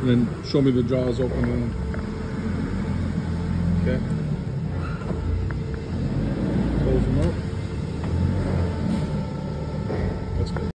And then show me the jaws open and okay. Close them up. That's good.